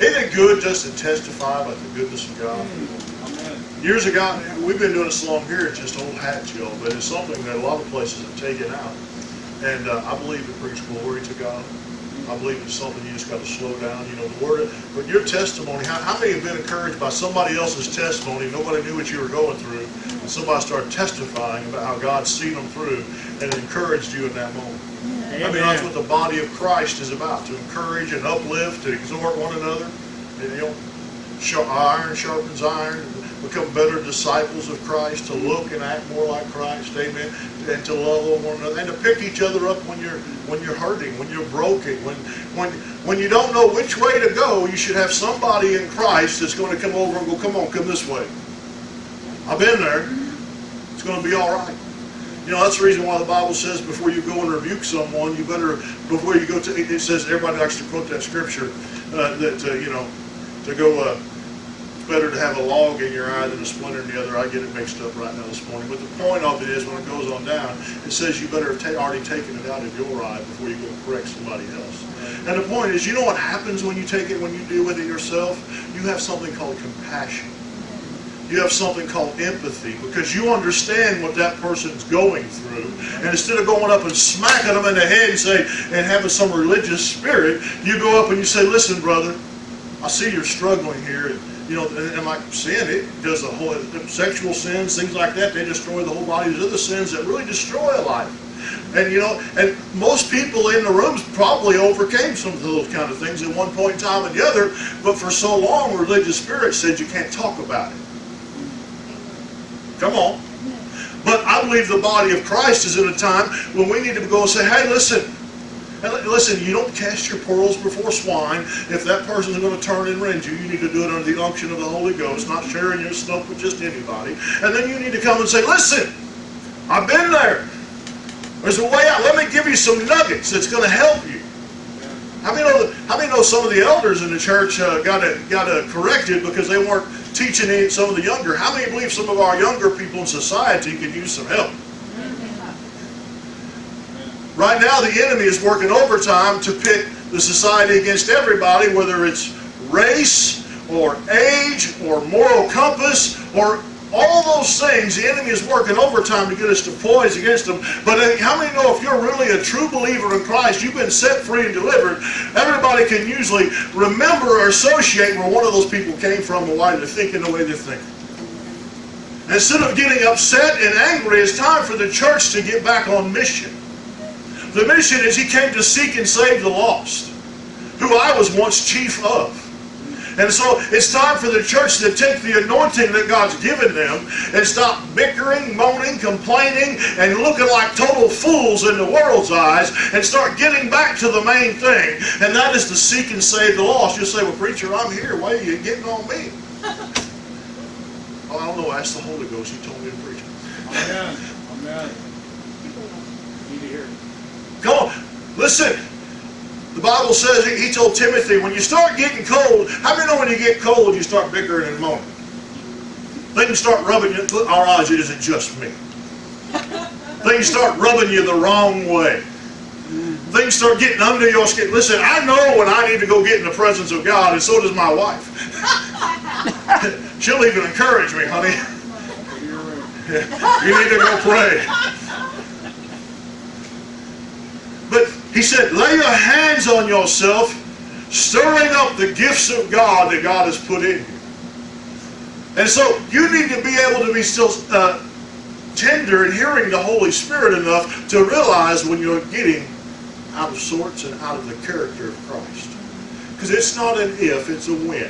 Isn't it good just to testify about the goodness of God? Years ago, we've been doing this long here, it's just old hat chill, but it's something that a lot of places have taken out. And uh, I believe it brings glory to God. I believe it's something you just got to slow down. You know, the word, but your testimony, how, how many have been encouraged by somebody else's testimony? Nobody knew what you were going through. And somebody started testifying about how God's seen them through and encouraged you in that moment. I mean, that's what the body of Christ is about, to encourage and uplift, to exhort one another. You know, show iron sharpens iron, become better disciples of Christ, to look and act more like Christ, amen, and to love one another, and to pick each other up when you're when you're hurting, when you're broken, when when when you don't know which way to go, you should have somebody in Christ that's going to come over and go, come on, come this way. I've been there. It's going to be all right. You know, that's the reason why the Bible says before you go and rebuke someone, you better, before you go to, it says, everybody likes to quote that scripture, uh, that, uh, you know, to go, uh, better to have a log in your eye than a splinter in the other. I get it mixed up right now this morning. But the point of it is when it goes on down, it says you better have already taken it out of your eye before you go and correct somebody else. And the point is, you know what happens when you take it, when you deal with it yourself? You have something called compassion. You have something called empathy because you understand what that person's going through. And instead of going up and smacking them in the head and say, and having some religious spirit, you go up and you say, listen, brother, I see you're struggling here. And, you know, and, like sin, it does the whole sexual sins, things like that. They destroy the whole body. There's other sins that really destroy a life. And you know, and most people in the rooms probably overcame some of those kind of things at one point in time or the other. But for so long, religious spirit said you can't talk about it. Come on. But I believe the body of Christ is in a time when we need to go and say, hey, listen, listen, you don't cast your pearls before swine. If that person is going to turn and rend you, you need to do it under the unction of the Holy Ghost, not sharing your stuff with just anybody. And then you need to come and say, listen, I've been there. There's a way out. Let me give you some nuggets that's going to help you. How many know, how many know some of the elders in the church uh, got, a, got a corrected because they weren't teaching some of the younger. How many believe some of our younger people in society could use some help? Right now, the enemy is working overtime to pit the society against everybody, whether it's race or age or moral compass or all those things, the enemy is working overtime to get us to poise against them. But uh, how many know if you're really a true believer in Christ, you've been set free and delivered, everybody can usually remember or associate where one of those people came from and why they're thinking the way they're thinking. Instead of getting upset and angry, it's time for the church to get back on mission. The mission is he came to seek and save the lost, who I was once chief of. And so it's time for the church to take the anointing that God's given them and stop bickering, moaning, complaining, and looking like total fools in the world's eyes and start getting back to the main thing. And that is to seek and save the lost. You say, well, preacher, I'm here. Why are you getting on me? oh, I don't know. Ask the Holy Ghost. He told me to preach. Amen. Amen. Need to hear. Come on. Listen. The Bible says, he told Timothy, when you start getting cold, how many know when you get cold you start bickering and moaning? Things start rubbing you, our eyes, it isn't just me. Things start rubbing you the wrong way. Things start getting under your skin. Listen, I know when I need to go get in the presence of God, and so does my wife. She'll even encourage me, honey. you need to go pray. He said, lay your hands on yourself, stirring up the gifts of God that God has put in you. And so you need to be able to be still uh, tender and hearing the Holy Spirit enough to realize when you're getting out of sorts and out of the character of Christ. Because it's not an if, it's a when.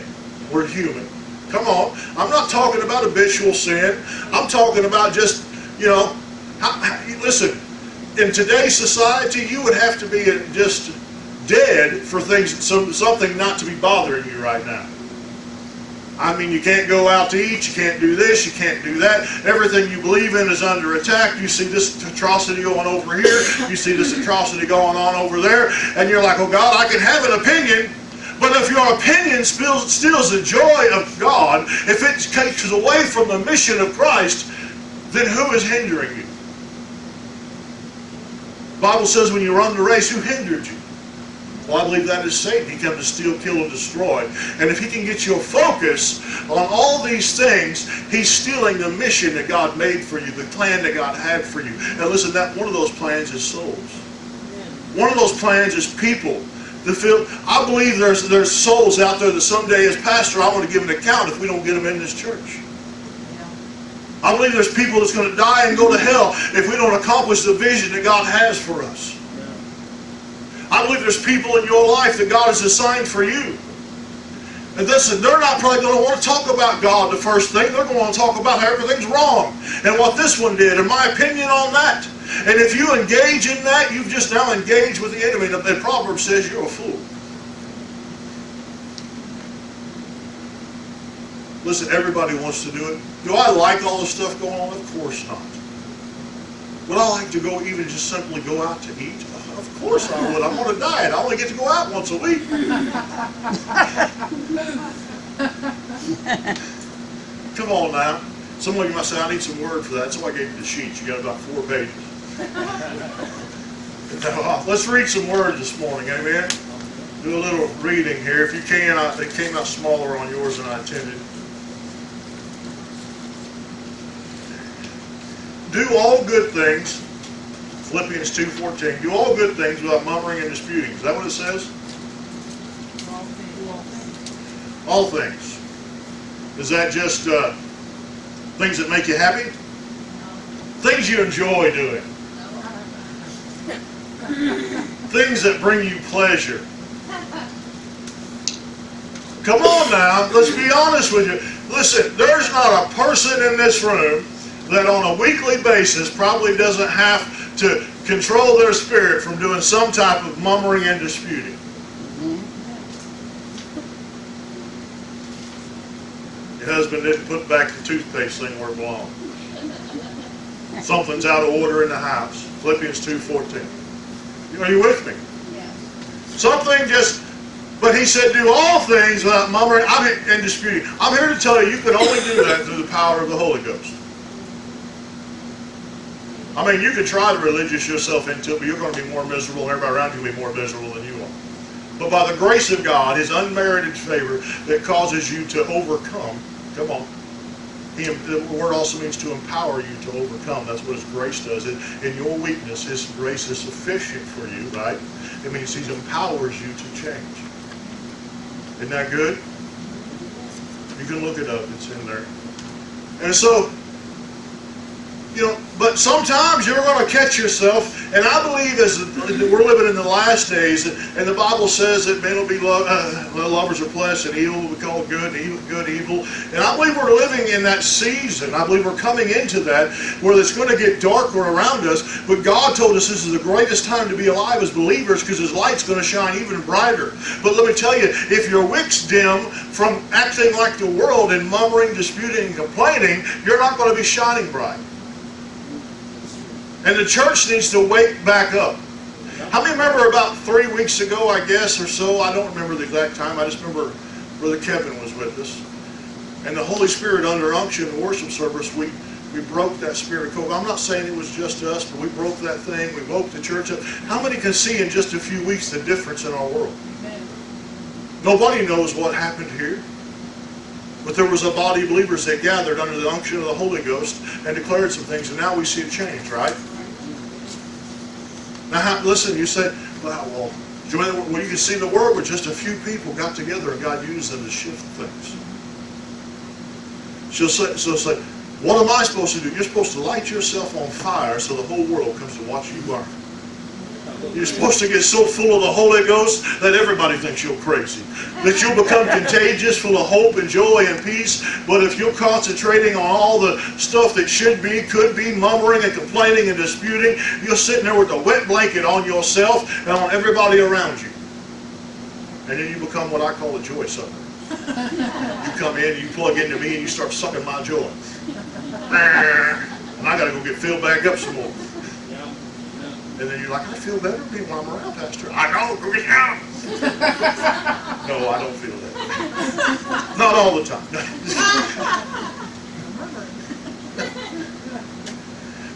We're human. Come on. I'm not talking about habitual sin. I'm talking about just, you know, how, how, listen, in today's society, you would have to be just dead for things, something not to be bothering you right now. I mean, you can't go out to eat, you can't do this, you can't do that. Everything you believe in is under attack. You see this atrocity going over here, you see this atrocity going on over there, and you're like, oh God, I can have an opinion, but if your opinion steals, the joy of God, if it takes away from the mission of Christ, then who is hindering you? The Bible says when you run the race, who hindered you? Well, I believe that is Satan. He comes to steal, kill, and destroy. And if he can get your focus on all these things, he's stealing the mission that God made for you, the plan that God had for you. And listen, that one of those plans is souls. One of those plans is people. The feel, I believe there's there's souls out there that someday, as pastor, I want to give an account if we don't get them in this church. I believe there's people that's going to die and go to hell if we don't accomplish the vision that God has for us. I believe there's people in your life that God has assigned for you. And listen, they're not probably going to want to talk about God the first thing. They're going to want to talk about how everything's wrong and what this one did and my opinion on that. And if you engage in that, you've just now engaged with the enemy. The Proverbs says you're a fool. Listen, everybody wants to do it. Do I like all the stuff going on? Of course not. Would I like to go even just simply go out to eat? Of course I would. I'm on a diet. I only get to go out once a week. Come on now. Some of you might say, I need some word for that, so I gave you the sheets. You got about four pages. let's read some words this morning, amen? Do a little reading here. If you can, I, it came out smaller on yours than I intended. Do all good things. Philippians 2.14. Do all good things without murmuring and disputing. Is that what it says? All things. Is that just uh, things that make you happy? Things you enjoy doing. Things that bring you pleasure. Come on now, let's be honest with you. Listen, there's not a person in this room that on a weekly basis probably doesn't have to control their spirit from doing some type of mummering and disputing. Your husband didn't put back the toothpaste thing where it belonged. Something's out of order in the house. Philippians 2.14. Are you with me? Something just, but he said, do all things without murmuring and disputing. I'm here to tell you, you can only do that through the power of the Holy Ghost. I mean, you can try to religious yourself into it, but you're going to be more miserable, and everybody around you will be more miserable than you are. But by the grace of God, His unmerited favor that causes you to overcome, come on. He, the word also means to empower you to overcome. That's what His grace does. In, in your weakness, His grace is sufficient for you, right? It means He empowers you to change. Isn't that good? You can look it up. It's in there. And so, you know, but sometimes you're going to catch yourself, and I believe as we're living in the last days, and the Bible says that men will be lo uh, lovers of flesh, and evil will be called good, evil, good evil. And I believe we're living in that season. I believe we're coming into that where it's going to get darker around us. But God told us this is the greatest time to be alive as believers because His light's going to shine even brighter. But let me tell you, if your wick's dim from acting like the world and murmuring, disputing, and complaining, you're not going to be shining bright. And the church needs to wake back up. How many remember about three weeks ago, I guess, or so? I don't remember the exact time. I just remember Brother Kevin was with us. And the Holy Spirit, under unction worship service, we, we broke that spirit of COVID. I'm not saying it was just us, but we broke that thing. We woke the church up. How many can see in just a few weeks the difference in our world? Amen. Nobody knows what happened here. But there was a body of believers that gathered under the unction of the Holy Ghost and declared some things, and now we see a change, right? Now, listen, you say, well, well when you can see the world where just a few people got together and God used them to shift things. She'll say, so say, what am I supposed to do? You're supposed to light yourself on fire so the whole world comes to watch you burn. You're supposed to get so full of the Holy Ghost that everybody thinks you're crazy. That you'll become contagious, full of hope and joy and peace. But if you're concentrating on all the stuff that should be, could be, murmuring and complaining and disputing, you're sitting there with a wet blanket on yourself and on everybody around you. And then you become what I call a joy sucker. You come in, you plug into me, and you start sucking my joy. And I got to go get filled back up some more. And then you're like, I feel better being when I'm around Pastor. I know, go get down. no, I don't feel that. Not all the time.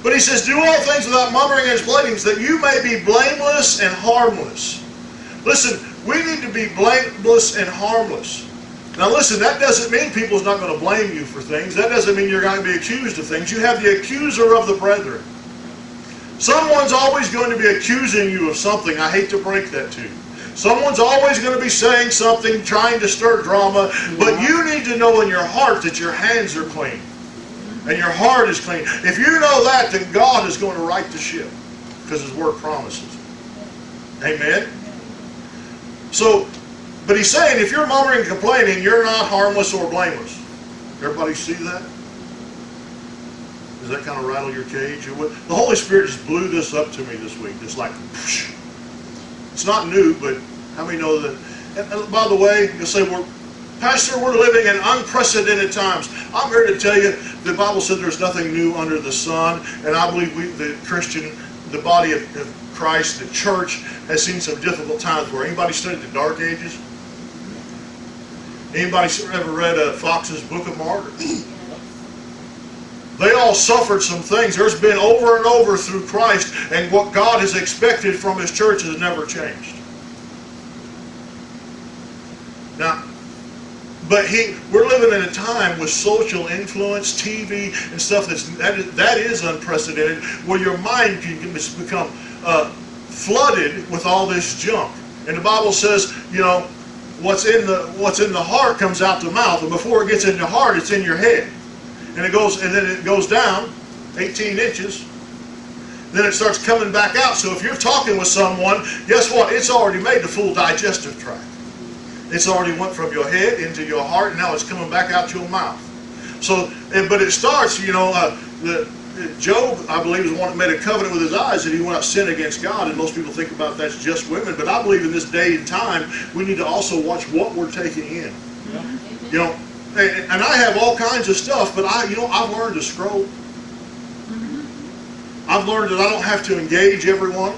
but he says, do all things without murmuring and explaining, that you may be blameless and harmless. Listen, we need to be blameless and harmless. Now listen, that doesn't mean people's not going to blame you for things. That doesn't mean you're going to be accused of things. You have the accuser of the brethren. Someone's always going to be accusing you of something. I hate to break that to you. Someone's always going to be saying something, trying to stir drama, but you need to know in your heart that your hands are clean and your heart is clean. If you know that, then God is going to right the ship because His Word promises. Amen? So, but He's saying if you're murmuring and complaining, you're not harmless or blameless. Everybody see that? Does that kind of rattle your cage? The Holy Spirit just blew this up to me this week. It's like, whoosh. it's not new, but how many know that? And, and by the way, you'll say, we're, Pastor, we're living in unprecedented times. I'm here to tell you, the Bible said there's nothing new under the sun, and I believe we, the Christian, the body of, of Christ, the church, has seen some difficult times. Where anybody studied the Dark Ages? Anybody ever read uh, Foxe's Book of Martyrs? They all suffered some things. There's been over and over through Christ, and what God has expected from His church has never changed. Now, but he, we're living in a time with social influence, TV, and stuff that's that is, that is unprecedented, where your mind can become uh, flooded with all this junk. And the Bible says, you know, what's in the what's in the heart comes out the mouth, and before it gets in your heart, it's in your head, and it goes and then it goes down 18 inches. Then it starts coming back out. So if you're talking with someone, guess what? It's already made the full digestive tract. It's already went from your head into your heart, and now it's coming back out to your mouth. So, and- but it starts, you know, uh, the, Job, I believe, is the one that made a covenant with his eyes that he will not sin against God, and most people think about that's just women. But I believe in this day and time, we need to also watch what we're taking in. You know, and, I have all kinds of stuff, but I, you know, I've learned to scroll. I've learned that I don't have to engage everyone.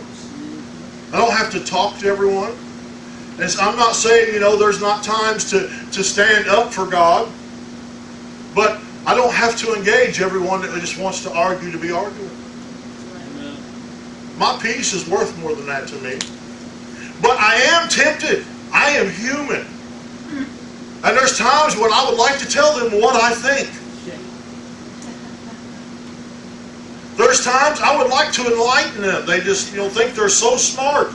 I don't have to talk to everyone. And so I'm not saying, you know, there's not times to, to stand up for God, but I don't have to engage everyone that just wants to argue to be arguing. My peace is worth more than that to me. But I am tempted. I am human. And there's times when I would like to tell them what I think. There's times I would like to enlighten them. They just, you know, think they're so smart.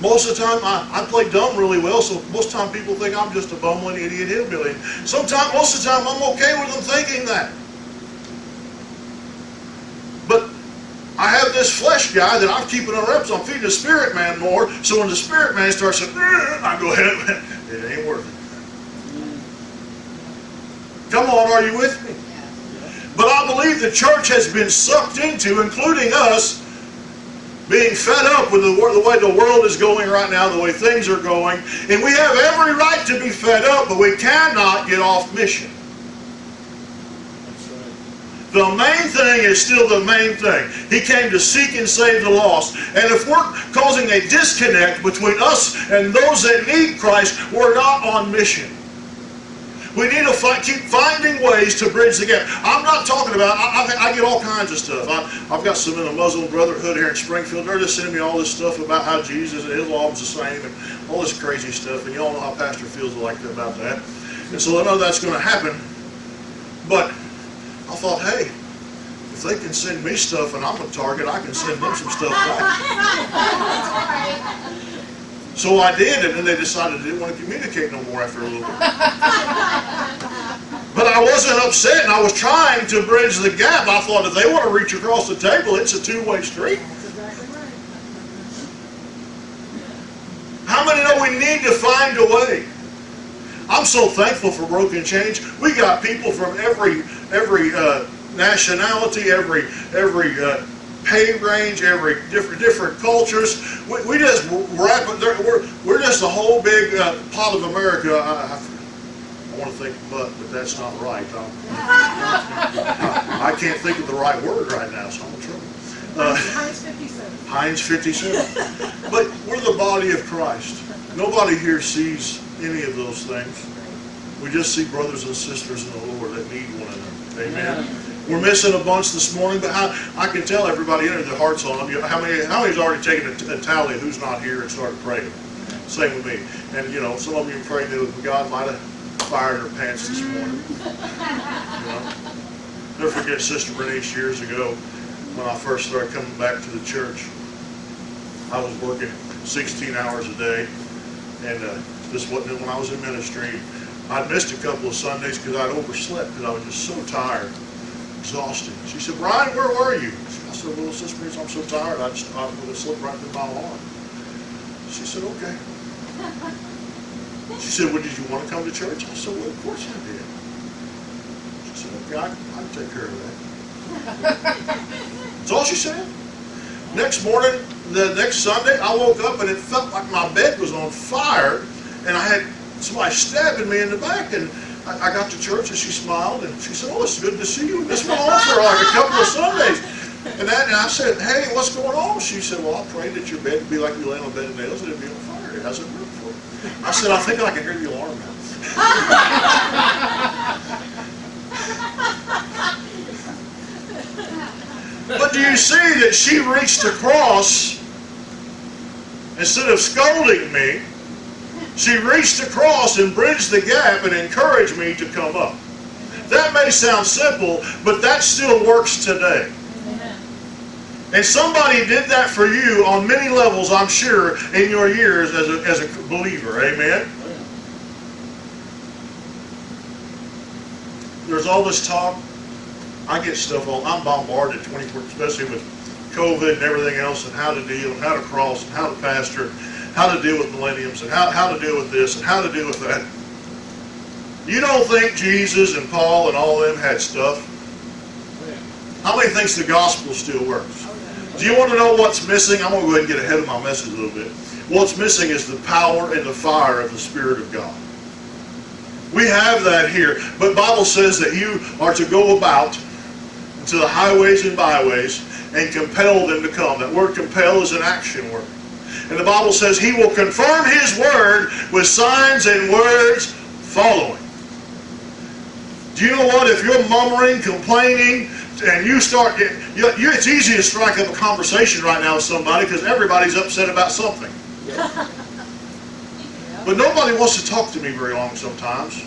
Most of the time, I, I play dumb really well, so most of the time people think I'm just a bumbling idiot hillbilly. Sometimes, most of the time, I'm okay with them thinking that. But I have this flesh guy that I'm keeping on reps. I'm feeding the spirit man more, so when the spirit man starts saying, I go ahead, it ain't worth it. Come on, are you with me? But I believe the church has been sucked into, including us, being fed up with the, the way the world is going right now, the way things are going. And we have every right to be fed up, but we cannot get off mission. That's right. The main thing is still the main thing. He came to seek and save the lost. And if we're causing a disconnect between us and those that need Christ, we're not on mission. We need to fi- keep finding ways to bridge the gap. I'm not talking about, I, I, I get all kinds of stuff. I, I've got some in the Muslim Brotherhood here in Springfield. They're just sending me all this stuff about how Jesus and Islam Islam's the same and all this crazy stuff. And y'all know how Pastor feels like about that. And so I know that's going to happen. But I thought, hey, if they can send me stuff and I'm a target, I can send them some stuff back. So I did, and then they decided they didn't want to communicate no more after a little bit. But I wasn't upset, and I was trying to bridge the gap. I thought if they want to reach across the table, it's a two-way street. How many know we need to find a way? I'm so thankful for Broken Chains. We got people from every every uh, nationality, every every uh, pay range, every different different cultures. We, we just wrap it. We're we're just a whole big uh, pot of America. I, I, I want to think but, but that's not right. Um, I can't think of the right word right now, so I'm in trouble. Uh, Heinz 57. Heinz 57. But we're the body of Christ. Nobody here sees any of those things. We just see brothers and sisters in the Lord that need one another. Amen. We're missing a bunch this morning, but I, I can tell everybody in their heart's on them. How many, how many's already taken a, a tally of who's not here and started praying? Same with me. And, you know, some of you praying that God might have fired her pants this morning. You know? Never forget Sister Bernice years ago, when I first started coming back to the church. I was working 16 hours a day, and uh, this wasn't when I was in ministry. I'd missed a couple of Sundays because I'd overslept because I was just so tired, exhausted. She said, Brian, where were you? I said, well, Sister I'm so tired, I just I would have slipped right through my alarm. She said, okay. She said, well, did you want to come to church? I said, well, of course I did. She said, okay, I can take care of that. That's all she said. Next morning, the next Sunday, I woke up and it felt like my bed was on fire, and I had somebody stabbing me in the back. And I, I got to church, and she smiled, and she said, "Oh, it's good to see you." This went on for like a couple of Sundays. And, that, and I said, "Hey, what's going on?" She said, "Well, I prayed that your bed would be like you lay on a bed of nails, and it'd be on fire. It hasn't worked for you." I said, "I think I can hear the alarm now." But do you see that she reached across, instead of scolding me, she reached across and bridged the gap and encouraged me to come up. That may sound simple, but that still works today. And somebody did that for you on many levels, I'm sure, in your years as a, as a believer. Amen? There's all this talk. I get stuff on. I'm bombarded 24, especially with COVID and everything else, and how to deal, and how to cross, and how to pastor, how to deal with millenniums, and how, how to deal with this, and how to deal with that. You don't think Jesus and Paul and all of them had stuff? How many thinks the gospel still works? Do you want to know what's missing? I'm going to go ahead and get ahead of my message a little bit. What's missing is the power and the fire of the Spirit of God. We have that here, but Bible says that you are to go about to the highways and byways and compel them to come. That word compel is an action word. And the Bible says he will confirm his word with signs and words following. Do you know what? If you're murmuring, complaining, and you start, you, you, it's easy to strike up a conversation right now with somebody because everybody's upset about something. But nobody wants to talk to me very long sometimes.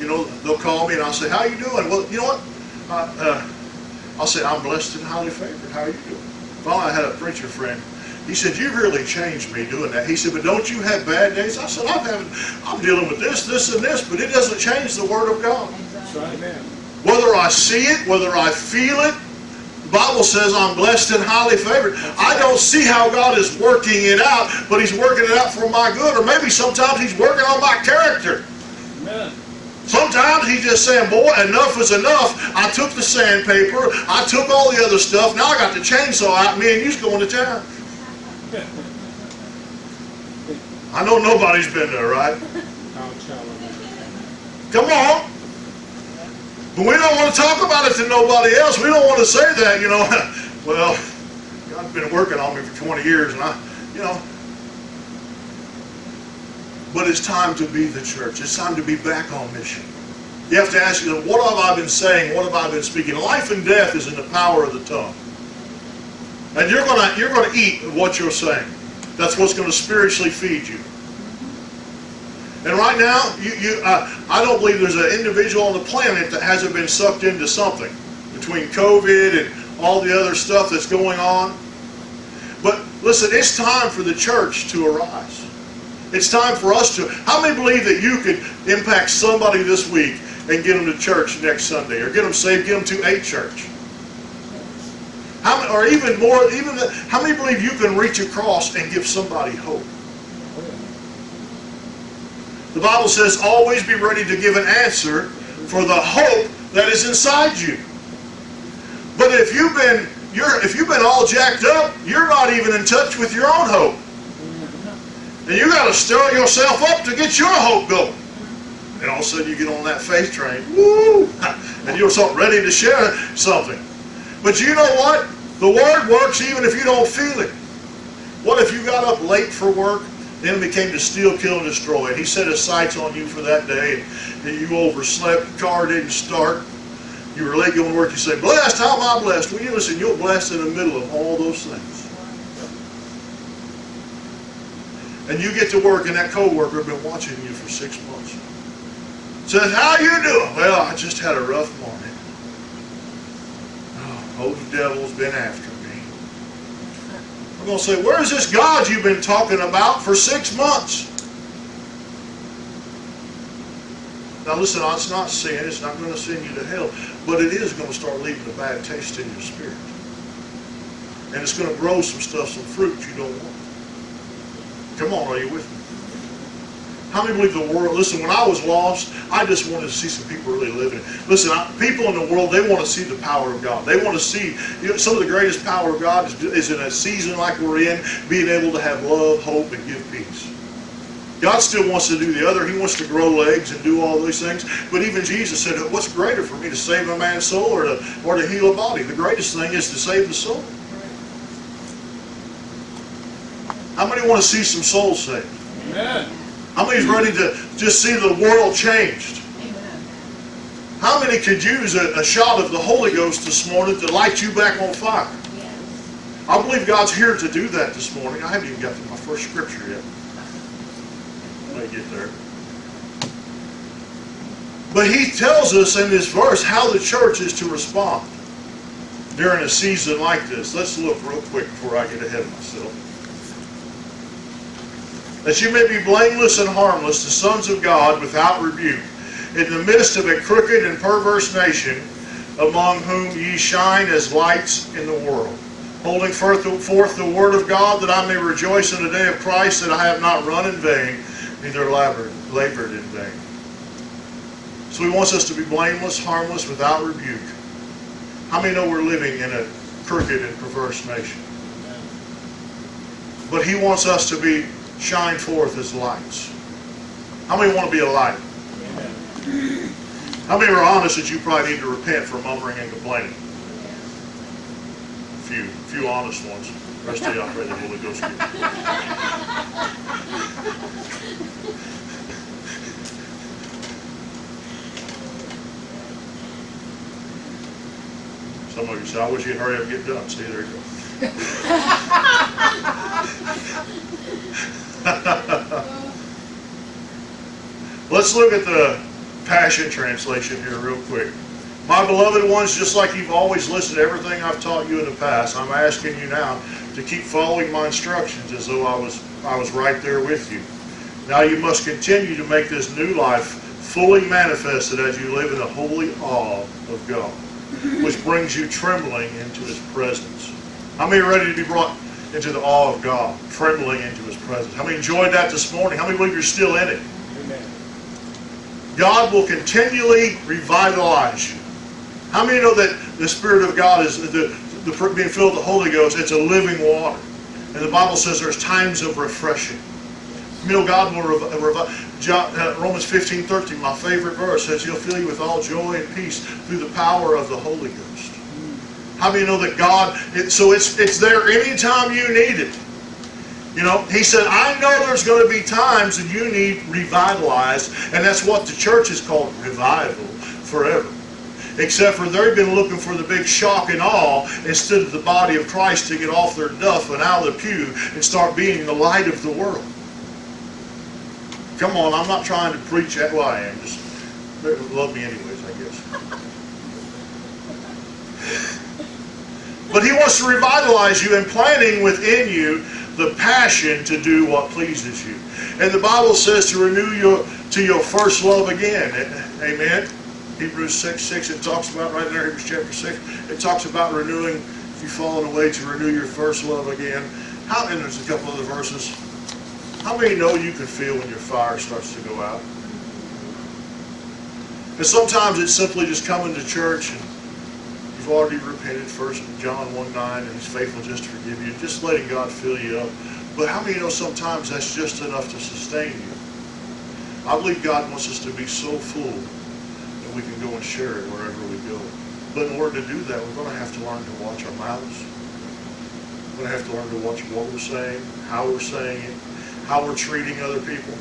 You know, they'll call me and I'll say, how you doing? Well, you know what? Uh, uh, I'll say, I'm blessed and highly favored. How are you doing? Well, I had a preacher friend. He said, you've really changed me doing that. He said, but don't you have bad days? I said, I'm having, I'm dealing with this, this, and this, but it doesn't change the Word of God. Right. Whether I see it, whether I feel it, the Bible says I'm blessed and highly favored. I don't see how God is working it out, but He's working it out for my good, or maybe sometimes He's working on my character. Amen. Sometimes He's just saying, boy, enough is enough. I took the sandpaper, I took all the other stuff, now I got the chainsaw out, me and you's going to town. I know nobody's been there, right? Come on. But we don't want to talk about it to nobody else. We don't want to say that, you know. Well, God's been working on me for 20 years, and I, you know. But it's time to be the church. It's time to be back on mission. You have to ask yourself, what have I been saying? What have I been speaking? Life and death is in the power of the tongue. And you're gonna you're gonna eat what you're saying. That's what's going to spiritually feed you. And right now, you, you, uh, I don't believe there's an individual on the planet that hasn't been sucked into something between COVID and all the other stuff that's going on. But listen, it's time for the church to arise. It's time for us to. How many believe that you could impact somebody this week and get them to church next Sunday, or get them saved, get them to a church? How or even more, even the, how many believe you can reach across and give somebody hope? The Bible says, always be ready to give an answer for the hope that is inside you. But if you've been you're if you've been all jacked up, you're not even in touch with your own hope. And you got to stir yourself up to get your hope going. And all of a sudden you get on that faith train, woo, and you're so ready to share something. But you know what? The word works even if you don't feel it. What if you got up late for work? The enemy came to steal, kill, and destroy. And he set his sights on you for that day. And you overslept. The car didn't start. You were late going to work, you say, blessed, how am I blessed? Well, you listen, you're blessed in the middle of all those things. And you get to work and that coworker has been watching you for six months. Says, how you doing? Well, I just had a rough morning. Oh, old devil's been after me. I'm going to say, where's this God you've been talking about for six months? Now listen, it's not sin. It's not going to send you to hell. But it is going to start leaving a bad taste in your spirit. And it's going to grow some stuff, some fruit you don't want. Come on, are you with me? How many believe the world? Listen, when I was lost, I just wanted to see some people really living. Listen, I, people in the world, they want to see the power of God. They want to see, you know, some of the greatest power of God is, is in a season like we're in, being able to have love, hope, and give peace. God still wants to do the other. He wants to grow legs and do all those things. But even Jesus said, what's greater for me to save a man's soul or to, or to heal a body? The greatest thing is to save the soul. How many want to see some souls saved? Amen. How many's ready to just see the world changed? How many could use a, a shot of the Holy Ghost this morning to light you back on fire? I believe God's here to do that this morning. I haven't even got to my first scripture yet. Let me get there. But he tells us in this verse how the church is to respond during a season like this. Let's look real quick before I get ahead of myself. That you may be blameless and harmless, the sons of God, without rebuke, in the midst of a crooked and perverse nation, among whom ye shine as lights in the world, holding forth the word of God, that I may rejoice in the day of Christ, that I have not run in vain, neither labored, labored in vain. So he wants us to be blameless, harmless, without rebuke. How many know we're living in a crooked and perverse nation? But he wants us to be shine forth as lights. How many want to be a light? How many are honest that you probably need to repent for mumbling and complaining? A few, a few honest ones. The rest of y'all the Holy Ghost. Some of you say, I wish you'd hurry up and get done. See, there you go. Let's look at the Passion Translation here real quick. My beloved ones, just like you've always listened to everything I've taught you in the past, I'm asking you now to keep following my instructions as though I was, I was right there with you. Now you must continue to make this new life fully manifested as you live in the holy awe of God, which brings you trembling into His presence. How many are ready to be brought into the awe of God, trembling into His presence? How many enjoyed that this morning? How many believe you're still in it? Amen. God will continually revitalize you. How many know that the Spirit of God is the, the being filled with the Holy Ghost? It's a living water, and the Bible says there's times of refreshing. You know, God will revive. Uh, Romans 15, 13, my favorite verse, says He'll fill you with all joy and peace through the power of the Holy Ghost. How many know that God? It, so it's it's there anytime you need it. You know, he said, I know there's going to be times that you need revitalized, and that's what the church is called revival forever. Except for they've been looking for the big shock and awe instead of the body of Christ to get off their duff and out of the pew and start being the light of the world. Come on, I'm not trying to preach that. Well, I am. Just love me anyways, I guess. But he wants to revitalize you and planting within you the passion to do what pleases you. And the Bible says to renew your to your first love again. Amen. Hebrews 6, 6, it talks about right there, Hebrews chapter 6, it talks about renewing, if you've fallen away, to renew your first love again. How, and there's a couple other verses. How many know you can feel when your fire starts to go out? And sometimes it's simply just coming to church and you've already repented, first John 1 9, and he's faithful just to forgive you, just letting God fill you up. But how many know sometimes that's just enough to sustain you? I believe God wants us to be so full that we can go and share it wherever we go. But in order to do that, we're going to have to learn to watch our mouths. We're going to have to learn to watch what we're saying, how we're saying it, how we're treating other people.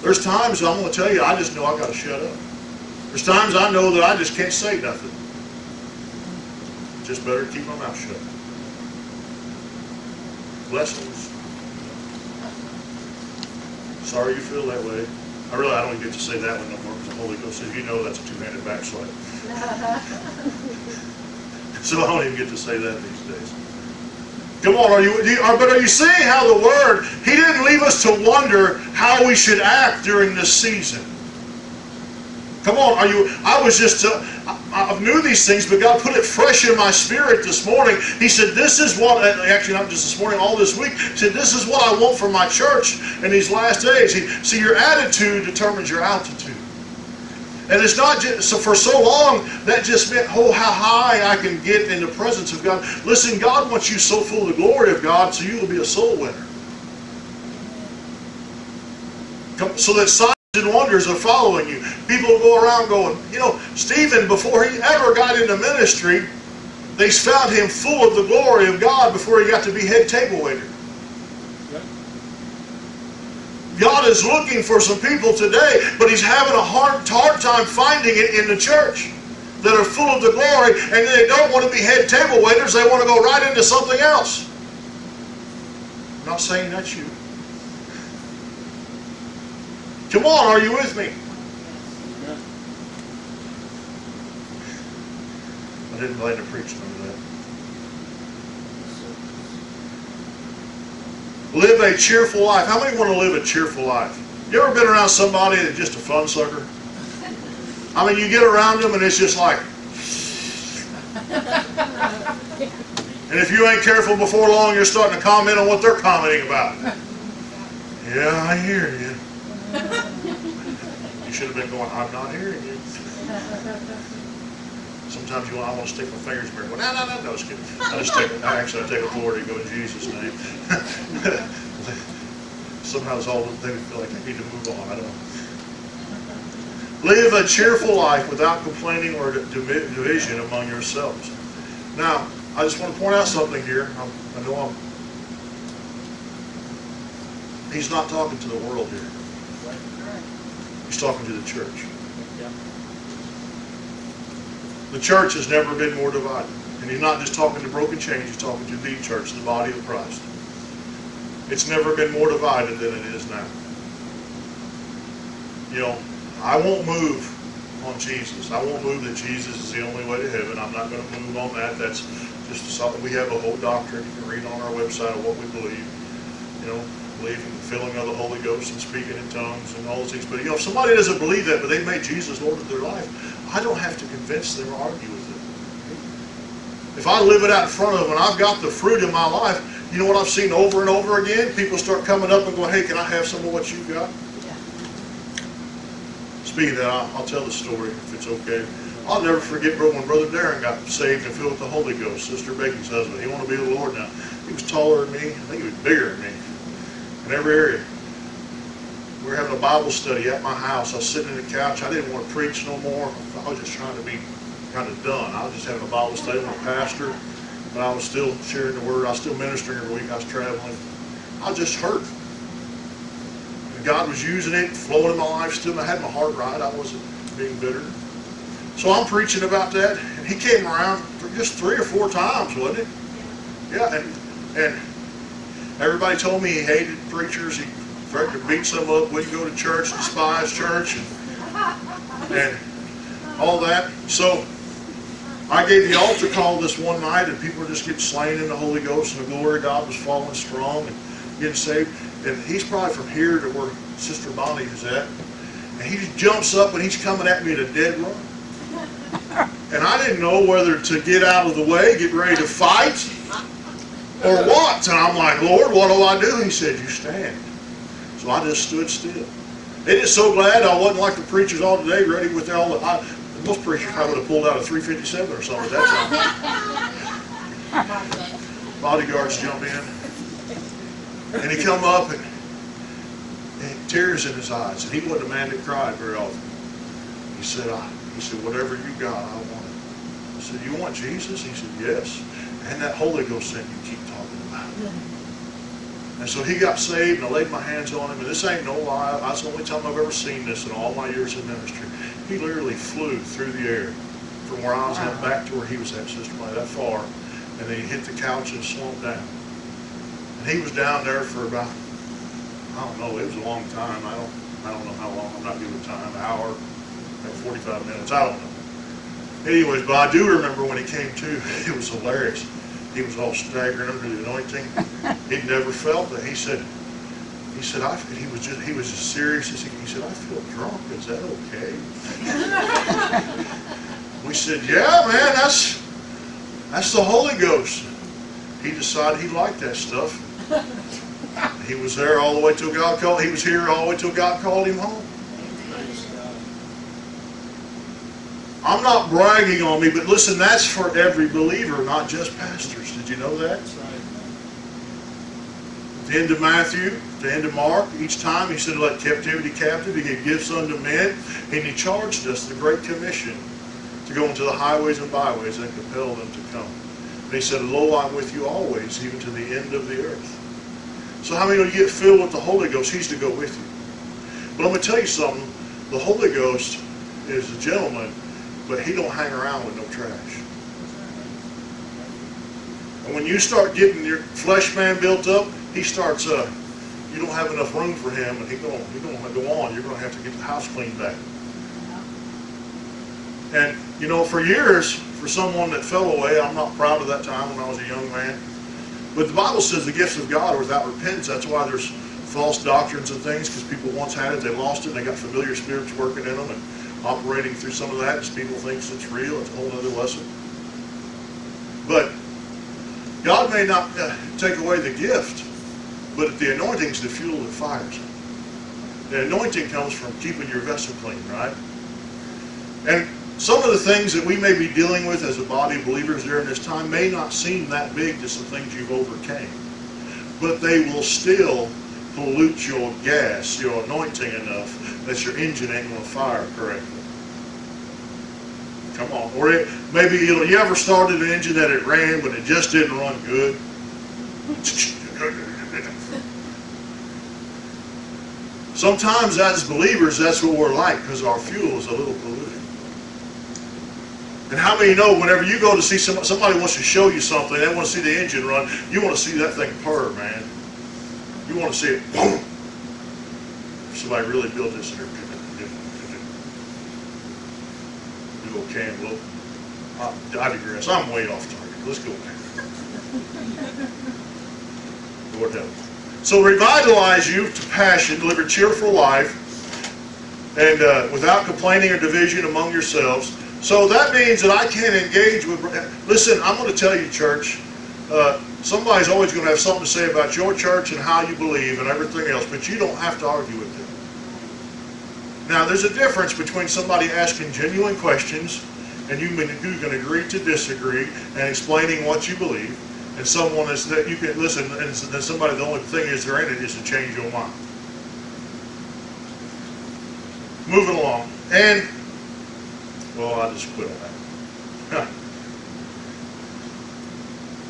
There's times I'm going to tell you, I just know I got to shut up. There's times I know that I just can't say nothing. Just better keep my mouth shut. Blessings. Sorry you feel that way. I really, I don't get to say that one no more because the Holy Ghost says, you know that's a two-handed backslide. So I don't even get to say that these days. Come on, are you, you- are, but are you seeing how the Word, He didn't leave us to wonder how we should act during this season. Come on, are you, I was just, uh, I, knew these things, but God put it fresh in my spirit this morning. He said, this is what, uh, actually not just this morning, all this week, He said, this is what I want for my church in these last days. He, see, your attitude determines your altitude. And it's not just, so for so long, that just meant, oh, how high I can get in the presence of God. Listen, God wants you so full of the glory of God, so you will be a soul winner. So that and wonders are following you. People go around going, you know, Stephen, before he ever got into ministry, they found him full of the glory of God before he got to be head table waiter. God is looking for some people today, but He's having a hard, hard time finding it in the church that are full of the glory, and they don't want to be head table waiters. They want to go right into something else. I'm not saying that's you. Come on, are you with me? I didn't plan to preach of that. Live a cheerful life. How many want to live a cheerful life? You ever been around somebody that's just a fun sucker? I mean, you get around them and it's just like. And if you ain't careful before long, you're starting to comment on what they're commenting about. Yeah, I hear you. You should have been going, I'm not hearing you. Sometimes you to stick my fingers in. Well, no, no, no, no, just kidding. I just take, I actually I take authority and go in Jesus' name. Somehow it's all, they feel like they need to move on, I don't know. Live a cheerful life without complaining or division among yourselves. Now, I just want to point out something here. I'm- I know I'm, he's not talking to the world here. He's talking to the church. The church has never been more divided. And he's not just talking to broken chains, he's talking to the church, the body of Christ. It's never been more divided than it is now. You know, I won't move on Jesus. I won't move that Jesus is the only way to heaven. I'm not going to move on that. That's just something, we have a whole doctrine you can read on our website of what we believe. You know, believe in the filling of the Holy Ghost and speaking in tongues and all those things. But you know, if somebody doesn't believe that, but they've made Jesus Lord of their life, I don't have to convince them or argue with them. If I live it out in front of them and I've got the fruit in my life, you know what I've seen over and over again? People start coming up and going, hey, can I have some of what you've got? Yeah. Speaking of that, I'll, I'll tell the story if it's okay. I'll never forget when Brother Darren got saved and filled with the Holy Ghost, Sister Bacon's husband. He wanted to be the Lord now. He was taller than me. I think he was bigger than me in every area. We were having a Bible study at my house. I was sitting on the couch. I didn't want to preach no more. I was just trying to be kind of done. I was just having a Bible study with a pastor, but I was still sharing the word. I was still ministering every week. I was traveling. I just hurt. And God was using it, flowing in my life still. I had my heart right. I wasn't being bitter. So I'm preaching about that, and he came around just three or four times, wasn't it? Yeah, and and everybody told me he hated preachers. He threatened to beat some up, wouldn't go to church, despise church, and, and all that. So I gave the altar call this one night, and people were just getting slain in the Holy Ghost, and the glory of God was falling strong and getting saved. And he's probably from here to where Sister Bonnie is at. And he just jumps up and he's coming at me at a dead run. And I didn't know whether to get out of the way, get ready to fight, or what. And I'm like, Lord, what do I do? He said, you stand. So I just stood still. They just so glad I wasn't like the preachers all today, ready with all the. I, most preachers probably would have pulled out a 357 or something at that time. Bodyguards jump in, and he come up and, and tears in his eyes, and he wasn't a man that cried very often. He said, I, he said, whatever you got, I want it. I said, you want Jesus? He said, yes. And that Holy Ghost thing you keep talking about. And so he got saved, and I laid my hands on him, and this ain't no lie. That's the only time I've ever seen this in all my years of ministry. He literally flew through the air from where I was at back to where he was at, Sister May, that far. And then he hit the couch and slumped down. And he was down there for about, I don't know, it was a long time. I don't, I don't know how long. I'm not with time, an hour, maybe 45 minutes, I don't know. Anyways, but I do remember when he came to, it was hilarious. He was all staggering under the anointing. He'd never felt that. He said, he said, I, he was just, he was as serious. as He he said, I feel drunk. Is that okay? we said, yeah, man, that's, that's the Holy Ghost. He decided he liked that stuff. He was there all the way till God called, he was here all the way till God called him home. I'm not bragging on me, but listen, that's for every believer, not just pastors. Did you know that? Right. the end of Matthew, the end of Mark, each time he said, let captivity captive, he gave gifts unto men, and he charged us the Great Commission to go into the highways and byways and compel them to come. And he said, Lo, I'm with you always, even to the end of the earth. So how many of you get filled with the Holy Ghost? He's to go with you. But I'm going to tell you something. The Holy Ghost is a gentleman, but he don't hang around with no trash. And when you start getting your flesh man built up, he starts, uh, you don't have enough room for him, and he going he to go on. You're going to have to get the house cleaned back. And, you know, for years, for someone that fell away, I'm not proud of that time when I was a young man. But the Bible says the gifts of God are without repentance. That's why there's false doctrines and things, because people once had it, they lost it, and they got familiar spirits working in them and operating through some of that. Just people think it's real. It's a whole other lesson. But God may not uh, take away the gift, but the anointing is the fuel that fires. The anointing comes from keeping your vessel clean, right? And some of the things that we may be dealing with as a body of believers during this time may not seem that big to some things you've overcame. But they will still pollute your gas, your anointing enough that your engine ain't going to fire correctly. Come on. Or it, maybe you ever started an engine that it ran, but it just didn't run good. Sometimes as believers, that's what we're like because our fuel is a little polluted. And how many know whenever you go to see some, somebody wants to show you something, they want to see the engine run, you want to see that thing purr, man. You want to see it boom. Somebody really built this in their Can, well, I, I digress. I'm way off target. Let's go back. Lord help. So revitalize you to passion, live a cheerful life, and uh, without complaining or division among yourselves. So that means that I can't engage with. Listen, I'm going to tell you, church. Uh, somebody's always going to have something to say about your church and how you believe and everything else, but you don't have to argue with them. Now, there's a difference between somebody asking genuine questions and you can, agree to disagree and explaining what you believe, and someone that's, that you can listen, and somebody, the only thing is they're in it is to change your mind. Moving along. And, well, I'll just quit on that.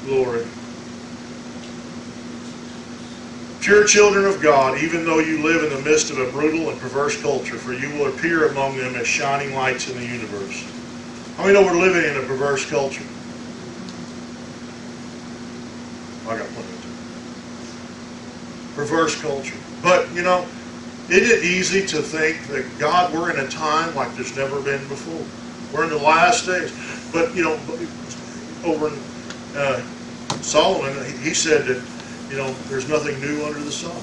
Glory. Pure children of God, even though you live in the midst of a brutal and perverse culture, for you will appear among them as shining lights in the universe. How many know we're living in a perverse culture? I got plenty of time. Perverse culture. But, you know, isn't it easy to think that God, we're in a time like there's never been before? We're in the last days. But, you know, over in uh, Solomon, he said that you know, there's nothing new under the sun.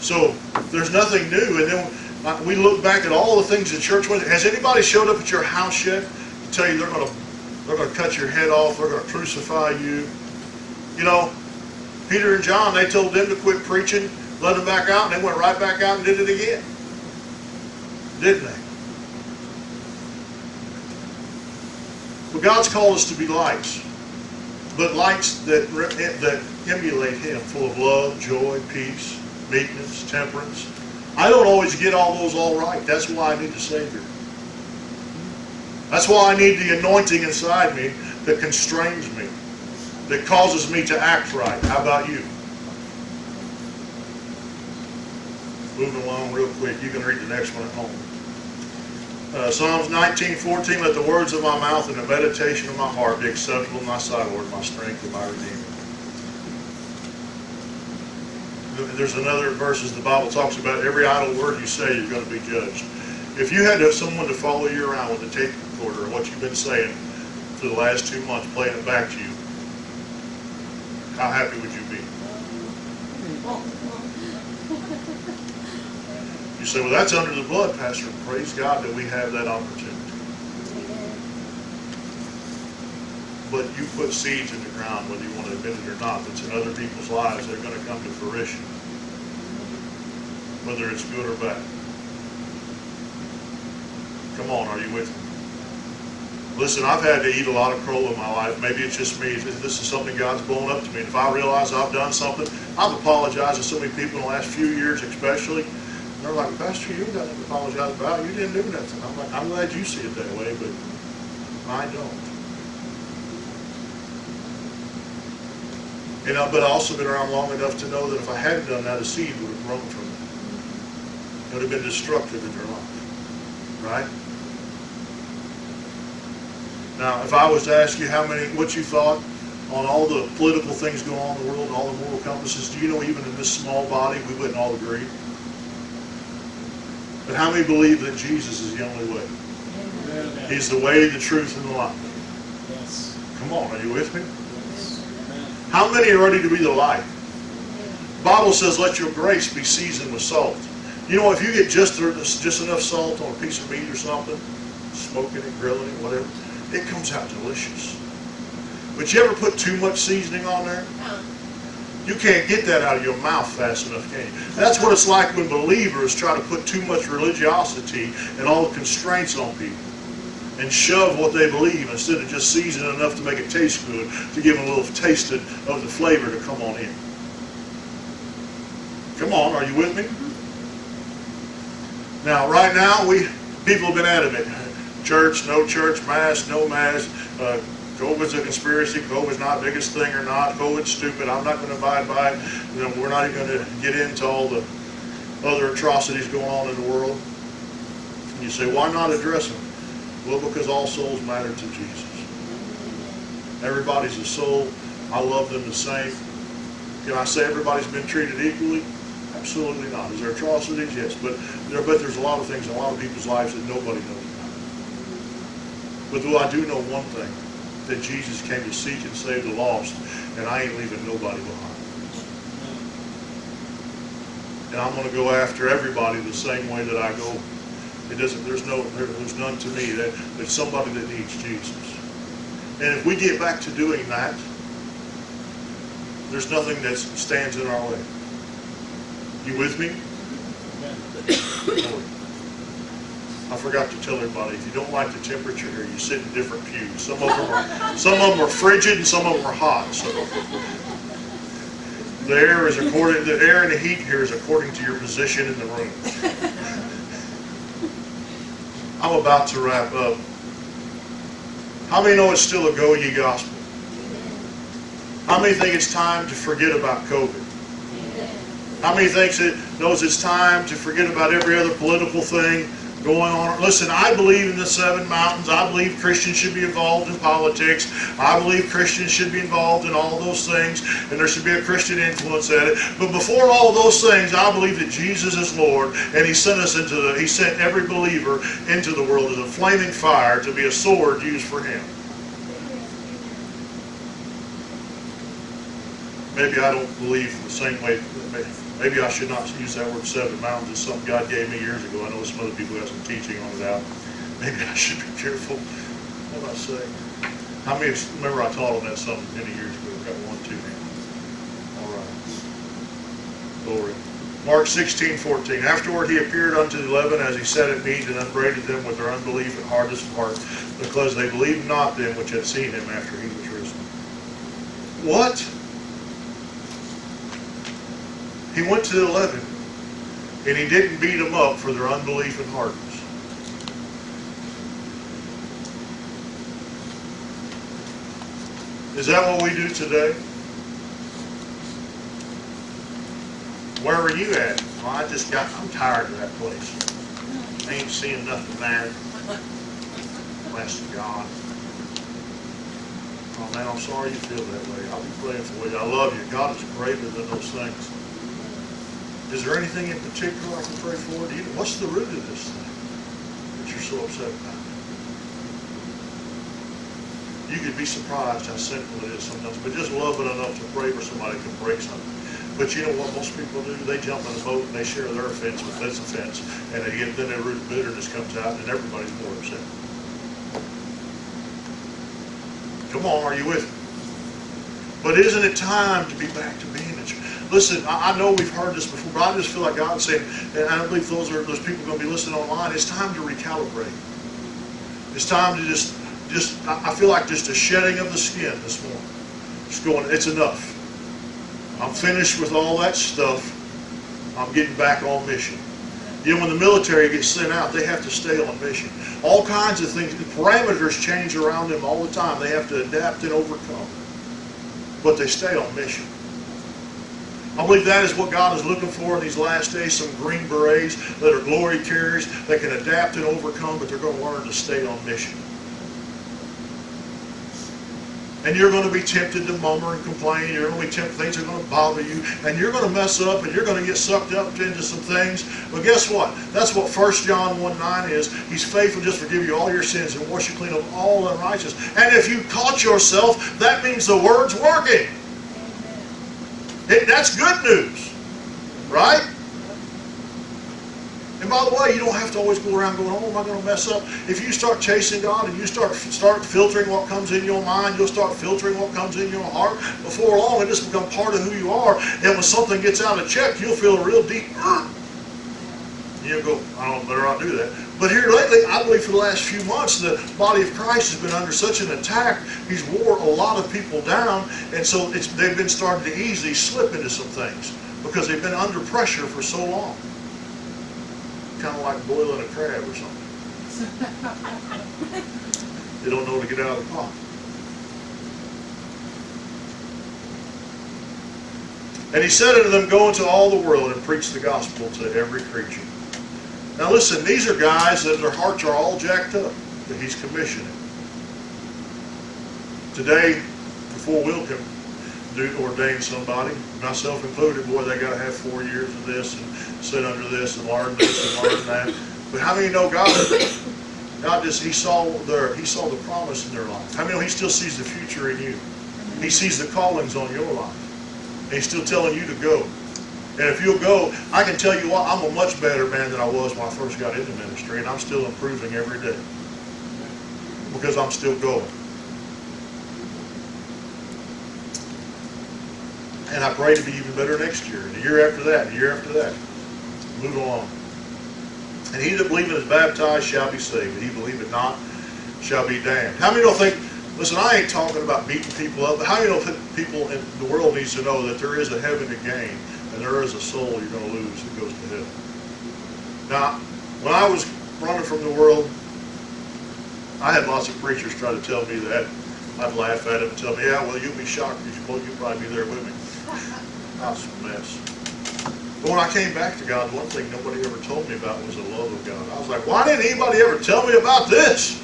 So there's nothing new, and then we look back at all the things the church went. Has anybody showed up at your house yet to tell you they're going to they're going to cut your head off, they're going to crucify you? You know, Peter and John, they told them to quit preaching, let them back out, and they went right back out and did it again, didn't they? But God's called us to be lights but lights that, that emulate Him, full of love, joy, peace, meekness, temperance. I don't always get all those all right. That's why I need a Savior. That's why I need the anointing inside me that constrains me, that causes me to act right. How about you? Moving along real quick. You can read the next one at home. Uh, Psalms 19:14, let the words of my mouth and the meditation of my heart be acceptable in thy sight, Lord, my strength and my redeemer. There's another verses the Bible talks about every idle word you say, you're going to be judged. If you had to, someone to follow you around with a tape recorder of what you've been saying for the last two months, playing it back to you, how happy would you be? You say, well, that's under the blood, Pastor. Praise God that we have that opportunity. But you put seeds in the ground, whether you want to admit it or not, that's in other people's lives, they're going to come to fruition. Whether it's good or bad. Come on, are you with me? Listen, I've had to eat a lot of crow in my life. Maybe it's just me. This is something God's blown up to me. And if I realize I've done something, I've apologized to so many people in the last few years especially. They're like, Pastor, you to apologize about. You didn't do nothing. I'm like, I'm glad you see it that way, but I don't. And I, but I also been around long enough to know that if I hadn't done that, a seed would have grown from it. It would have been destructive in their life. Right? Now, if I was to ask you how many, what you thought on all the political things going on in the world, all the moral compasses, do you know even in this small body we wouldn't all agree? But how many believe that Jesus is the only way? Amen. He's the way, the truth, and the life. Yes. Come on, are you with me? Yes. How many are ready to be the light? The Bible says, let your grace be seasoned with salt. You know, if you get just, just enough salt on a piece of meat or something, smoking it, grilling it, whatever, it comes out delicious. But you ever put too much seasoning on there? You can't get that out of your mouth fast enough, can you? That's what it's like when believers try to put too much religiosity and all the constraints on people and shove what they believe instead of just seasoning enough to make it taste good to give them a little taste of the flavor to come on in. Come on, are you with me? Now, right now, we people have been adamant. Church, no church, mass, no mass. Uh, COVID's a conspiracy. COVID's not biggest thing or not. COVID's stupid. I'm not going to abide by it. You know, we're not even going to get into all the other atrocities going on in the world. And you say, why not address them? Well, because all souls matter to Jesus. Everybody's a soul. I love them the same. Can I say everybody's been treated equally? Absolutely not. Is there atrocities? Yes. But there, but there's a lot of things in a lot of people's lives that nobody knows about. But though I do know one thing, that Jesus came to seek and save the lost, and I ain't leaving nobody behind. And I'm going to go after everybody the same way that I go. It doesn't. There's no. There's none to me that there's somebody that needs Jesus. And if we get back to doing that, there's nothing that stands in our way. You with me? I forgot to tell everybody, if you don't like the temperature here, you sit in different pews. Some of them are, some of them are frigid and some of them are hot. So the air is according, the air and the heat here is according to your position in the room. I'm about to wrap up. How many know it's still a go ye gospel? How many think it's time to forget about COVID? How many thinks it knows it's time to forget about every other political thing going on? Listen, I believe in the seven mountains. I believe Christians should be involved in politics. I believe Christians should be involved in all those things, and there should be a Christian influence at it. But before all those things, I believe that Jesus is Lord, and He sent us into the He sent every believer into the world as a flaming fire to be a sword used for Him. Maybe I don't believe the same way. Maybe I should not use that word seven mountains. It's something God gave me years ago. I know some other people have some teaching on it out. Maybe I should be careful what I say. How many remember I taught on that something many years ago? I've got one, two now. All right. Glory. Mark 16, 14. Afterward he appeared unto the eleven as he sat at meat and upbraided them with their unbelief and hardness of heart, because they believed not them which had seen him after he was risen. What? He went to the eleven, and he didn't beat them up for their unbelief and hardness. Is that what we do today? Where were you at? Well, I just got, I'm tired of that place. I ain't seeing nothing there. Bless God. Oh man, I'm sorry you feel that way. I'll be praying for you. I love you. God is greater than those things. Is there anything in particular I can pray for? Do you, what's the root of this thing that you're so upset about? You could be surprised how simple it is sometimes, but just loving enough to pray for somebody can break something. But you know what most people do? They jump in a boat and they share their offense with this offense, and they get, then their root of bitterness comes out, and everybody's more upset. Come on, are you with me? But isn't it time to be back to being? Listen, I, I know we've heard this before, but I just feel like God's saying, and I believe those are those people going to be listening online. It's time to recalibrate. It's time to just, just I I feel like just a shedding of the skin this morning. Just going, it's enough. I'm finished with all that stuff. I'm getting back on mission. You know, when the military gets sent out, they have to stay on mission. All kinds of things, the parameters change around them all the time. They have to adapt and overcome. But they stay on mission. I believe that is what God is looking for in these last days, some green berets that are glory carriers that can adapt and overcome, but they're going to learn to stay on mission. And you're going to be tempted to murmur and complain. You're going to be tempted, things are going to bother you. And you're going to mess up and you're going to get sucked up into some things. But guess what? That's what 1 John 1 9 is. He's faithful just forgive you all your sins and wash you clean of all unrighteousness. And if you caught yourself, that means the word's working. That's good news. Right? And by the way, you don't have to always go around going, oh, am I going to mess up? If you start chasing God and you start start filtering what comes in your mind, you'll start filtering what comes in your heart. Before long, it just becomes part of who you are. And when something gets out of check, you'll feel a real deep, you'll go, I don't better not do that. But here lately, I believe for the last few months, the body of Christ has been under such an attack. He's wore a lot of people down, and so it's, they've been starting to easily slip into some things because they've been under pressure for so long. Kind of like boiling a crab or something. They don't know to get out of the pot. And he said unto them, Go into all the world and preach the gospel to every creature. Now listen, these are guys that their hearts are all jacked up that he's commissioning. Today, before we'll can do ordain somebody, myself included, boy, they gotta have four years of this and sit under this and learn this and learn that. But how many know God? God just, he saw their, he saw the promise in their life. How many know he still sees the future in you? He sees the callings on your life. And he's still telling you to go. And if you'll go, I can tell you what, I'm a much better man than I was when I first got into ministry, and I'm still improving every day. Because I'm still going. And I pray to be even better next year, the year after that, the year after that. Move along. And he that believeth is baptized shall be saved, but he believeth not shall be damned. How many don't think, listen, I ain't talking about beating people up, but how many don't think people in the world needs to know that there is a heaven to gain, and there is a soul you're going to lose that goes to hell. Now, when I was running from the world, I had lots of preachers try to tell me that. I'd laugh at them and tell me, yeah, well, you'll be shocked because you'll probably be there with me. Was a mess. But when I came back to God, one thing nobody ever told me about was the love of God. I was like, why didn't anybody ever tell me about this?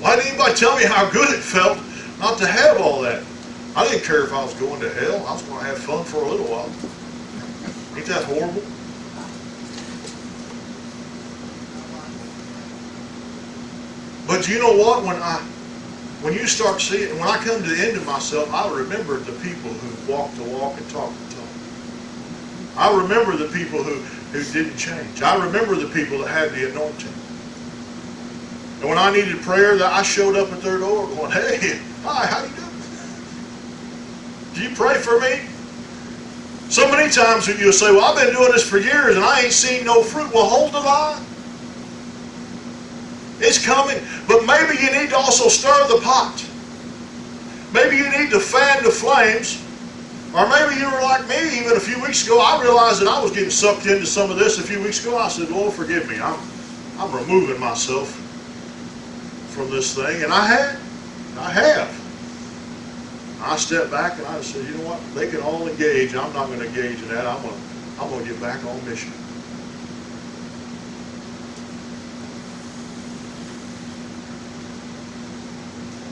Why didn't anybody tell me how good it felt not to have all that? I didn't care if I was going to hell. I was going to have fun for a little while. Ain't that horrible? But you know what? When I, when you start seeing, when I come to the end of myself, I remember the people who walked the walk and talked the talk. I remember the people who, who didn't change. I remember the people that had the anointing. And when I needed prayer, that I showed up at their door going, "Hey, hi, how you doing? Do you pray for me?" So many times when you'll say, "Well, I've been doing this for years and I ain't seen no fruit." Well, hold the line. It's coming. But maybe you need to also stir the pot. Maybe you need to fan the flames. Or maybe you were like me even a few weeks ago. I realized that I was getting sucked into some of this a few weeks ago. I said, Lord, forgive me. I'm, I'm removing myself from this thing. And I had. I have. I stepped back and I said, you know what? They can all engage. I'm not going to engage in that. I'm going to I'm going to get back on mission.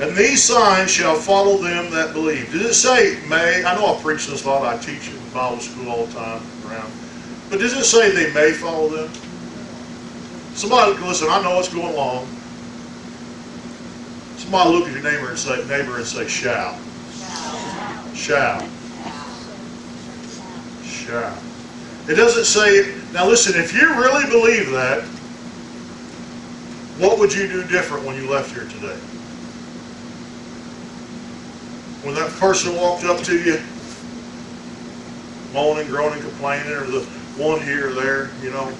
And these signs shall follow them that believe. Does it say may? I know I preach this a lot. I teach it in Bible school all the time around. But does it say they may follow them? Somebody, listen, I know it's going long. Somebody look at your neighbor and say, neighbor and say, shall. Shall. Shall. It doesn't say, now listen, if you really believe that, what would you do different when you left here today? When that person walked up to you, moaning, groaning, complaining, or the one here or there, you know?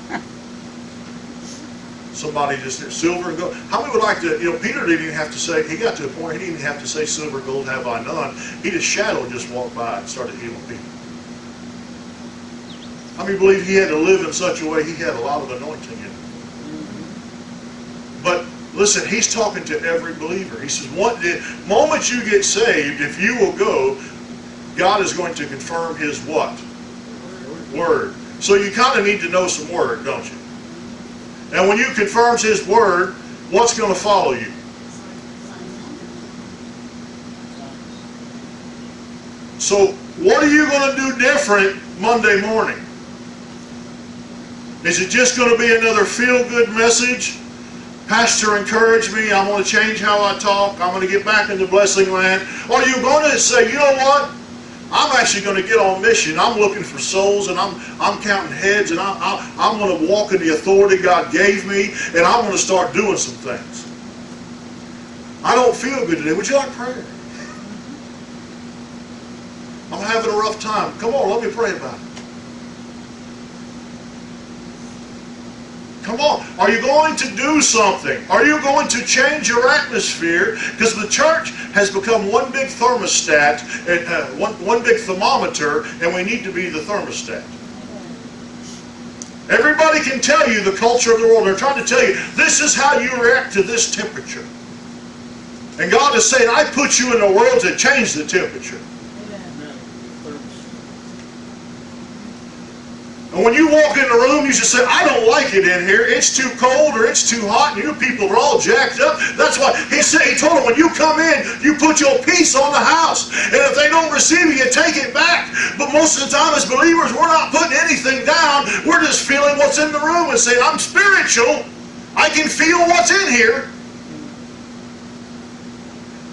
Somebody just, silver and gold. How many would like to, you know, Peter didn't even have to say, he got to a point, he didn't even have to say, silver, and gold have I none. He just shadow just walked by and started healing people. How many believe he had to live in such a way he had a lot of anointing in him? But listen, he's talking to every believer. He says, "What the moment you get saved, if you will go, God is going to confirm His what word." So you kind of need to know some word, don't you? And when you confirms His word, what's going to follow you? So what are you going to do different Monday morning? Is it just going to be another feel-good message? Pastor, encourage me. I'm going to change how I talk. I'm going to get back into blessing land. Or are you going to say, you know what? I'm actually going to get on mission. I'm looking for souls, and I'm I'm counting heads, and I'm I'm, I'm going to walk in the authority God gave me, and I'm going to start doing some things. I don't feel good today. Would you like prayer? I'm having a rough time. Come on, let me pray about it. Come on. Are you going to do something? Are you going to change your atmosphere? Because the church has become one big thermostat, uh, one, one big thermometer, and we need to be the thermostat. Everybody can tell you the culture of the world. They're trying to tell you this is how you react to this temperature. And God is saying, I put you in a world to change the temperature. And when you walk in the room, you should say, I don't like it in here. It's too cold or it's too hot. And you people are all jacked up. That's why he said, he told them, when you come in, you put your peace on the house. And if they don't receive it, you take it back. But most of the time as believers, we're not putting anything down. We're just feeling what's in the room and saying, I'm spiritual. I can feel what's in here.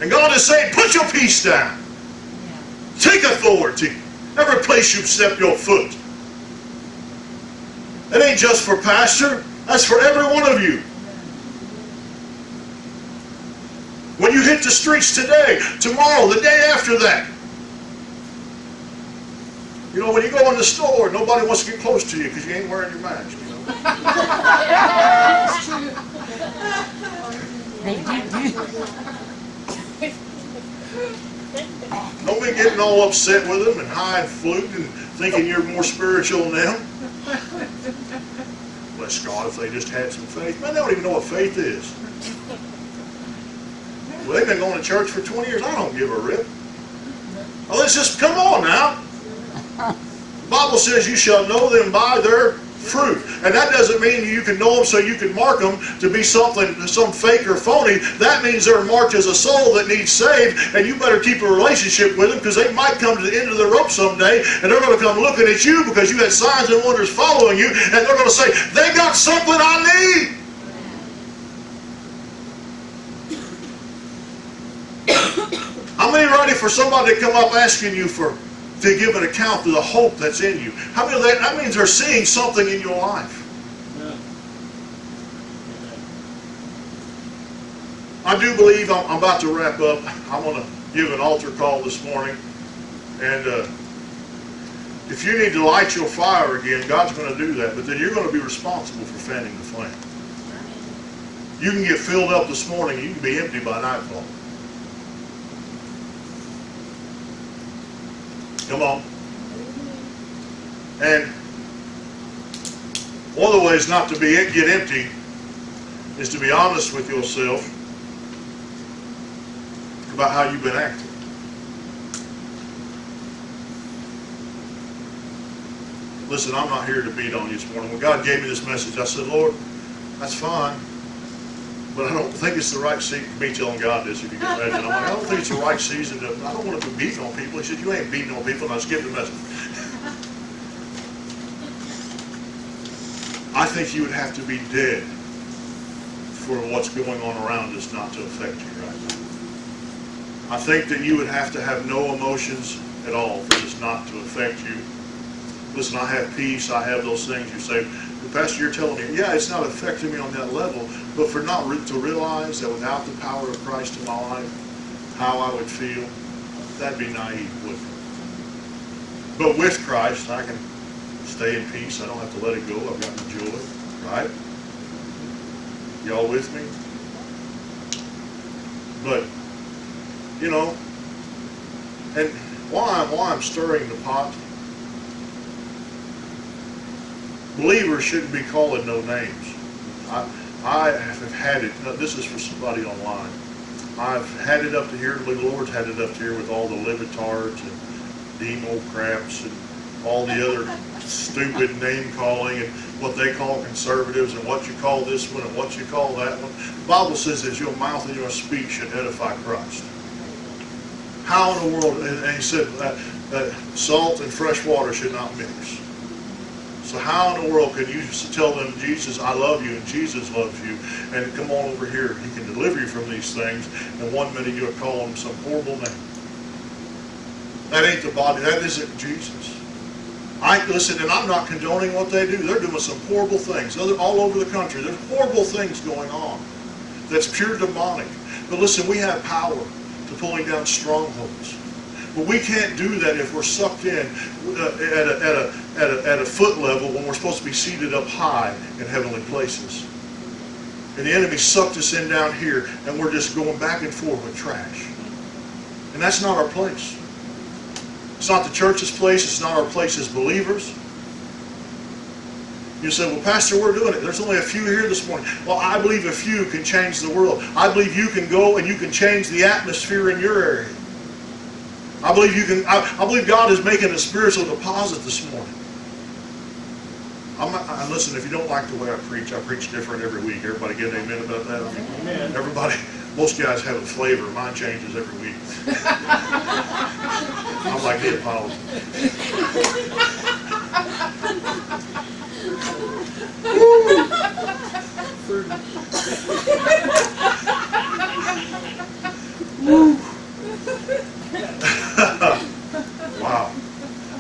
And God is saying, put your peace down. Take authority. Every place you step your foot. It ain't just for pastor. That's for every one of you. When you hit the streets today, tomorrow, the day after that. You know, when you go in the store, nobody wants to get close to you because you ain't wearing your mask. You know? Do do. Don't be getting all upset with them and high and fluting and thinking you're more spiritual than them. Bless God if they just had some faith. Man, they don't even know what faith is. Well, they've been going to church for 20 years. I don't give a rip. Well, let's just, come on now. The Bible says you shall know them by their fruit. And that doesn't mean you can know them so you can mark them to be something, some fake or phony. That means they're marked as a soul that needs saved, and you better keep a relationship with them because they might come to the end of the rope someday, and they're going to come looking at you because you had signs and wonders following you, and they're going to say, they got something I need. How many ready for somebody to come up asking you for to give an account of the hope that's in you? How many of that, that means they're seeing something in your life. I do believe I'm, I'm about to wrap up. I'm going to give an altar call this morning. And uh, if you need to light your fire again, God's going to do that. But then you're going to be responsible for fanning the flame. You can get filled up this morning. You can be empty by nightfall. Come on. And one of the ways not to be get empty is to be honest with yourself about how you've been acting. Listen, I'm not here to beat on you this morning. When God gave me this message, I said, Lord, that's fine. But I don't think it's the right season, me telling God this, if you can imagine. I'm like, I don't think it's the right season to, I don't want to be beating on people. He said, you ain't beating on people, and I skipped the message. I think you would have to be dead for what's going on around us not to affect you right now. I think that you would have to have no emotions at all for this not to affect you. Listen, I have peace, I have those things. You say, "Well, Pastor, you're telling me, yeah, it's not affecting me on that level, but for not re- to realize that without the power of Christ in my life, how I would feel, that'd be naive, wouldn't it? But with Christ, I can stay in peace. I don't have to let it go. I've got the joy, right? Y'all with me? But, you know, and why why I'm stirring the pot, believers shouldn't be calling no names. I, I have had it, no, this is for somebody online. I've had it up to here, the Lord's had it up to here with all the libitards and demo craps and all the other stupid name calling and what they call conservatives and what you call this one and what you call that one. The Bible says that your mouth and your speech should edify Christ. How in the world, and and he said that, that salt and fresh water should not mix. So how in the world can you just tell them, Jesus, I love you, and Jesus loves you, and come on over here, he can deliver you from these things, and one minute you're calling him some horrible name. That ain't the body, that isn't Jesus. I, listen, and I'm not condoning what they do. They're doing some horrible things all over the country. There's horrible things going on that's pure demonic. But listen, we have power to pulling down strongholds. But we can't do that if we're sucked in uh, at, a, at, a, at, a, at a foot level when we're supposed to be seated up high in heavenly places. And the enemy sucked us in down here, and we're just going back and forth with trash. And that's not our place. It's not the church's place. It's not our place as believers. You say, well, Pastor, we're doing it. There's only a few here this morning. Well, I believe a few can change the world. I believe you can go and you can change the atmosphere in your area. I believe you can. I, I believe God is making a spiritual deposit this morning. I'm I, listen, if you don't like the way I preach, I preach different every week. Everybody get an amen about that? Amen. Everybody, most guys have a flavor. Mine changes every week. I'm like the apology. Wow.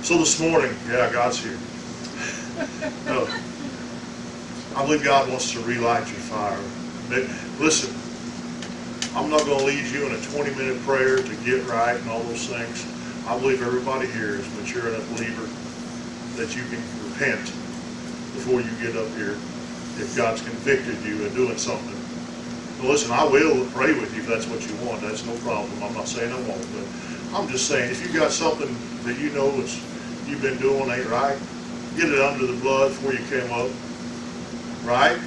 So this morning, yeah, God's here. No. I believe God wants to relight your fire. Listen, I'm not going to lead you in a 20-minute prayer to get right and all those things. I believe everybody here is mature enough believer that you can repent before you get up here if God's convicted you of doing something. Well, listen, I will pray with you if that's what you want. That's no problem. I'm not saying I won't, but I'm just saying if you've got something that you know is you've been doing ain't right, get it under the blood before you came up. Right?